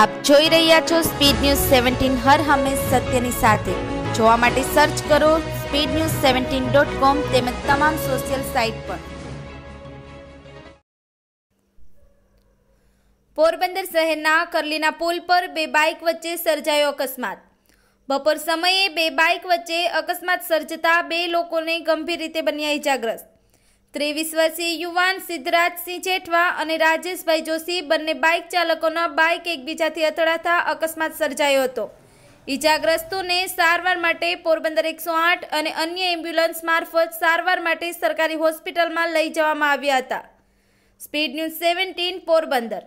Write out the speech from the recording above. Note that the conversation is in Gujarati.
આપ જોઈ રહ્યા છો સ્પીડ ન્યૂઝ સેવન્ટીન હર હંમેશ સત્યની સાથે. જોવા માટે સર્ચ કરો speed news seventeen dot com તેમજ તમામ સોશિયલ સાઇટ પર. પોરબંદર શહેરના કરલીના પુલ પર બે બાઇક વચ્ચે સર્જાયો અકસ્માત. બપોર સમયે બે બાઇક વચ્ચે અકસ્માત સર્જતા બે લોકોને ગંભીર રીતે બન્યા ઇજાગ્રસ્ત. ત્રેવીસ વર્ષીય યુવાન સિદ્ધરાજસિંહ જેઠવા અને રાજેશભાઈ જોશી બંને બાઇક ચાલકોના બાઇક એકબીજાથી અથડાતા અકસ્માત સર્જાયો હતો. ઇજાગ્રસ્તોને સારવાર માટે પોરબંદર એકસો આઠ અને અન્ય એમ્બ્યુલન્સ મારફત સારવાર માટે સરકારી હોસ્પિટલમાં લઈ જવામાં આવ્યા હતા. Speed news seventeen Porbandar.